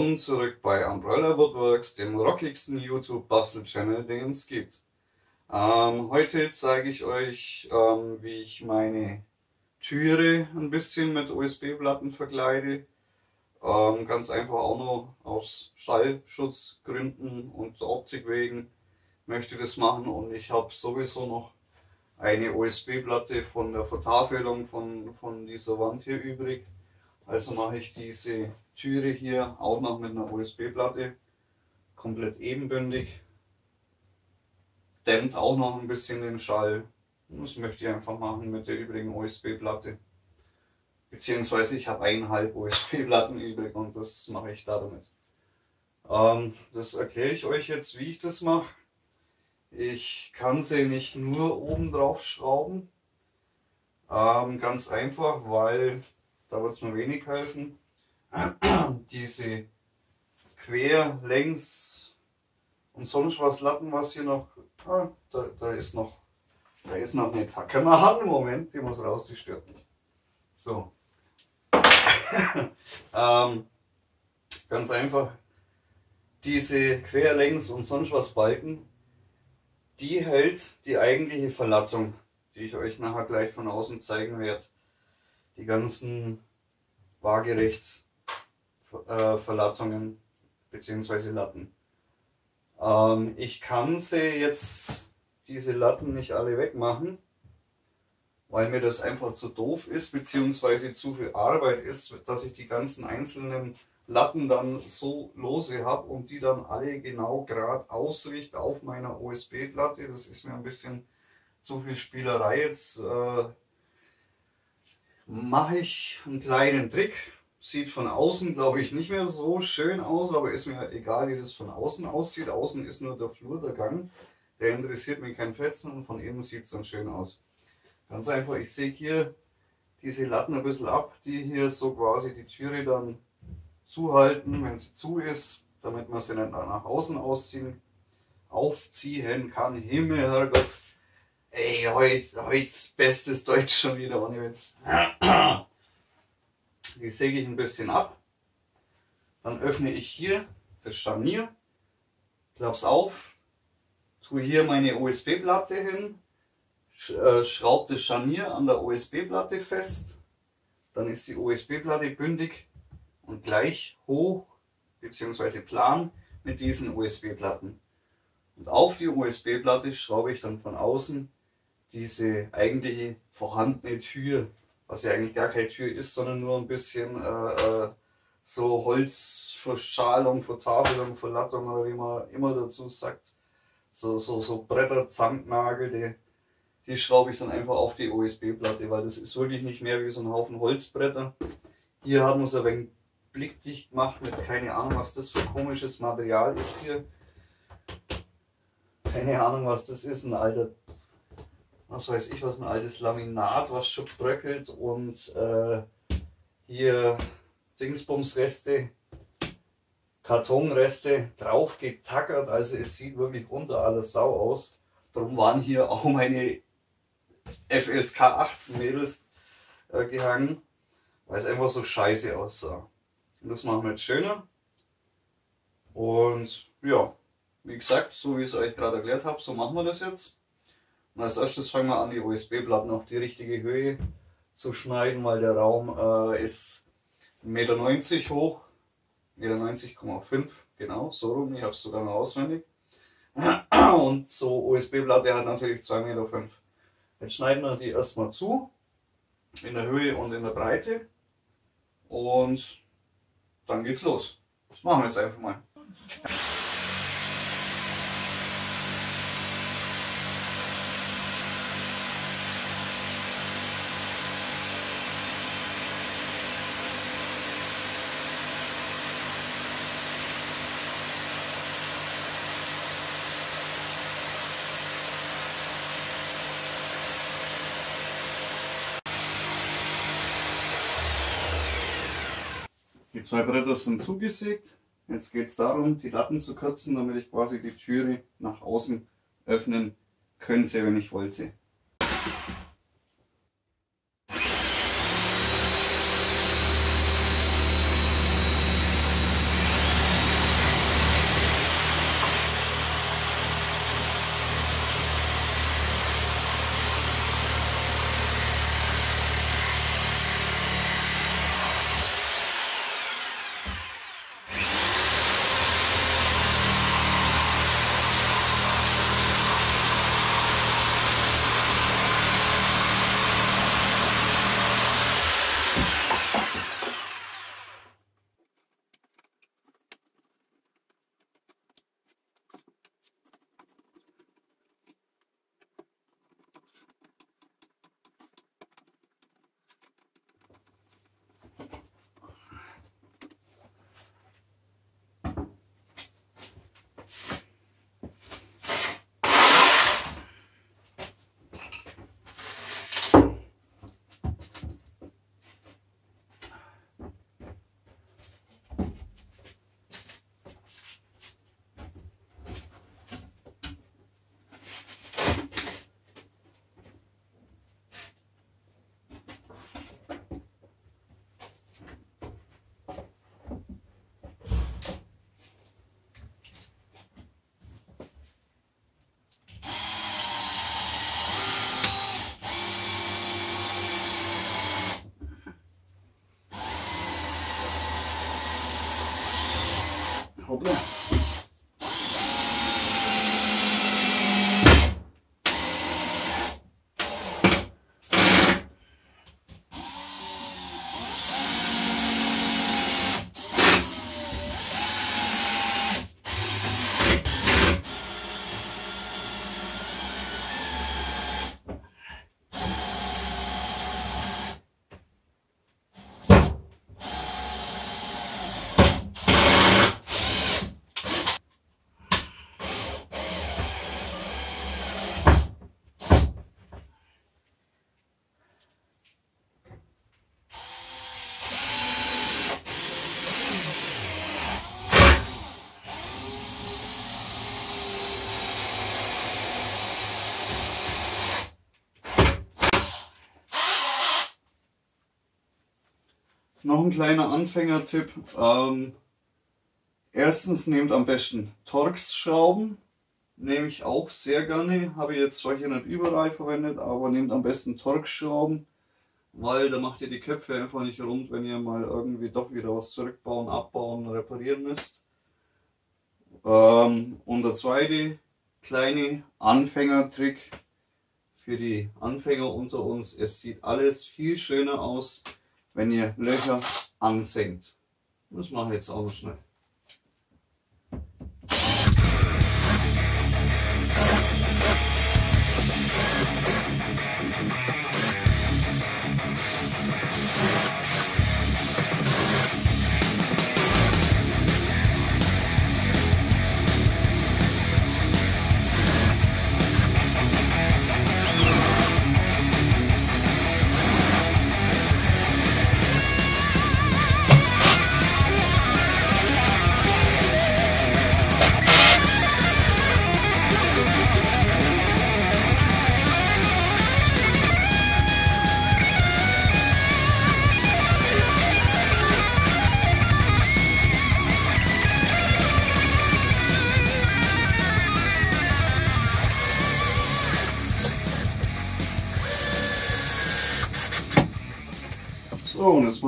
Willkommen zurück bei Umbrella Woodworks, dem rockigsten YouTube-Bastel-Channel, den es gibt. Ähm, heute zeige ich euch, ähm, wie ich meine Türe ein bisschen mit USB-Platten verkleide. Ähm, ganz einfach auch noch aus Schallschutzgründen und Optik wegen möchte ich das machen und ich habe sowieso noch eine USB-Platte von der Vertafelung von, von dieser Wand hier übrig. Also mache ich diese Türe hier auch noch mit einer USB-Platte, komplett ebenbündig. Dämmt auch noch ein bisschen den Schall. Das möchte ich einfach machen mit der übrigen USB-Platte. Beziehungsweise ich habe eineinhalb USB-Platten übrig und das mache ich da damit. Ähm, das erkläre ich euch jetzt, wie ich das mache. Ich kann sie nicht nur oben drauf schrauben. Ähm, ganz einfach, weil da wird es mir wenig helfen. Diese quer, längs und sonst was Latten, was hier noch, ah, da, da ist noch, da ist noch eine Tacke machen. Moment, die muss raus, die stört mich. So. ähm, ganz einfach, diese quer, längs und sonst was Balken, die hält die eigentliche Verlatzung, die ich euch nachher gleich von außen zeigen werde die ganzen waagerechts äh, Verlatzungen bzw. Latten. Ähm, ich kann sie jetzt, diese Latten nicht alle wegmachen, weil mir das einfach zu doof ist bzw. zu viel Arbeit ist, dass ich die ganzen einzelnen Latten dann so lose habe und die dann alle genau gerade ausrichte auf meiner USB-Platte. Das ist mir ein bisschen zu viel Spielerei jetzt. Äh, mache ich einen kleinen Trick. Sieht von außen, glaube ich, nicht mehr so schön aus, aber ist mir egal, wie das von außen aussieht. Außen ist nur der Flur, der Gang. Der interessiert mich kein Fetzen und von innen sieht es dann schön aus. Ganz einfach, ich säge hier diese Latten ein bisschen ab, die hier so quasi die Türe dann zuhalten, wenn sie zu ist, damit man sie nicht nach außen ausziehen, aufziehen kann. Himmel, Herrgott, Ey, heute, heute bestes Deutsch schon wieder, ohne Witz. Die säge ich ein bisschen ab. Dann öffne ich hier das Scharnier, klapp's auf, tue hier meine USB-Platte hin, äh, schraube das Scharnier an der USB-Platte fest. Dann ist die USB-Platte bündig und gleich hoch bzw. plan mit diesen USB-Platten. Und auf die USB-Platte schraube ich dann von außen diese eigentliche vorhandene Tür, was ja eigentlich gar keine Tür ist, sondern nur ein bisschen äh, äh, so Holzverschalung, Vertafelung, Verlattung oder wie man immer dazu sagt. So, so, so Bretter, Zanknagel, die, die schraube ich dann einfach auf die USB-Platte, weil das ist wirklich nicht mehr wie so ein Haufen Holzbretter. Hier haben wir es ein wenig blickdicht gemacht mit keine Ahnung, was das für komisches Material ist hier. Keine Ahnung, was das ist, ein alter was weiß ich was, ein altes Laminat, was schon bröckelt und äh, hier Dingsbumsreste, Kartonreste drauf getackert, also es sieht wirklich unter alles Sau aus. Darum waren hier auch meine FSK 18 Mädels äh, gehangen, weil es einfach so scheiße aussah. Und das machen wir jetzt schöner. Und ja, wie gesagt, so wie ich es euch gerade erklärt habe, so machen wir das jetzt. Und als erstes fangen wir an, die USB-Platten auf die richtige Höhe zu schneiden, weil der Raum äh, ist 1,90 Meter hoch, 1,90,5 Meter, genau, so rum, ich habe es sogar noch auswendig. Und so USB-Platte hat natürlich 2,5 Meter. Jetzt schneiden wir die erstmal zu, in der Höhe und in der Breite. Und dann geht's los. Das machen wir jetzt einfach mal. Die zwei Bretter sind zugesägt. Jetzt geht es darum, die Latten zu kürzen, damit ich quasi die Türe nach außen öffnen könnte, wenn ich wollte. 我不动。Noch ein kleiner Anfängertipp. Ähm, erstens nehmt am besten Torx-Schrauben. Nehme ich auch sehr gerne. Habe ich jetzt zwar hier nicht überall verwendet, aber nehmt am besten Torx-Schrauben. Weil da macht ihr die Köpfe einfach nicht rund, wenn ihr mal irgendwie doch wieder was zurückbauen, abbauen, reparieren müsst. Ähm, und der zweite kleine Anfängertrick für die Anfänger unter uns. Es sieht alles viel schöner aus, wenn ihr Löcher ansenkt. Das mache ich jetzt auch noch schnell.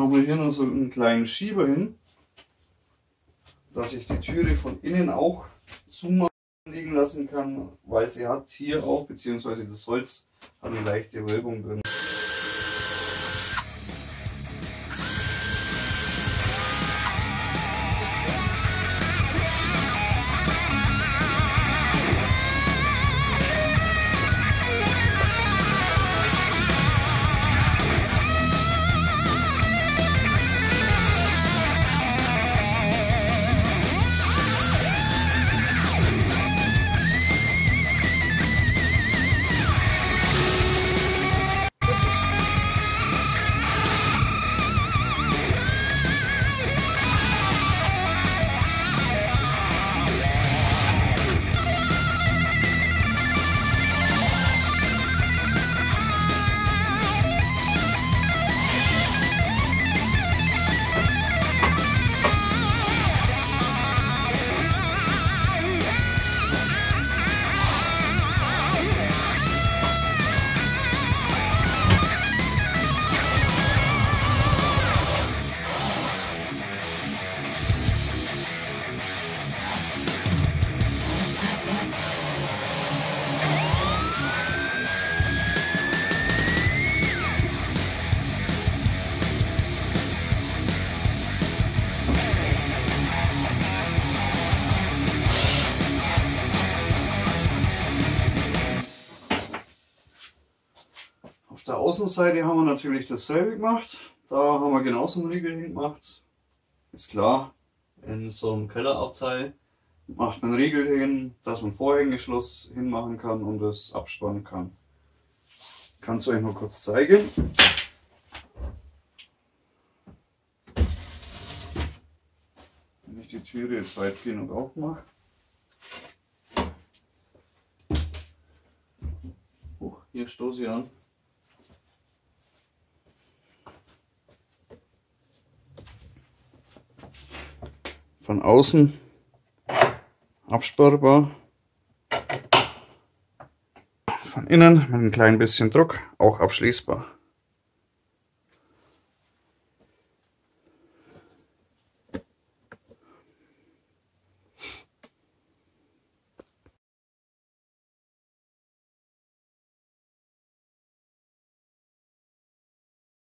Machen wir hier noch so einen kleinen Schieber hin, dass ich die Türe von innen auch zumachen liegen lassen kann, weil sie hat hier auch, beziehungsweise das Holz hat eine leichte Wölbung drin. Der Außenseite haben wir natürlich dasselbe gemacht. Da haben wir genauso einen Riegel hingemacht. Ist klar, in so einem Kellerabteil macht man einen Riegel hin, dass man Vorhängeschloss hinmachen kann und es abspannen kann. Kannst du euch mal kurz zeigen. Wenn ich die Türe jetzt weit genug aufmache. Huch, hier stoße ich an. Von außen absperrbar. Von innen mit ein klein bisschen Druck auch abschließbar.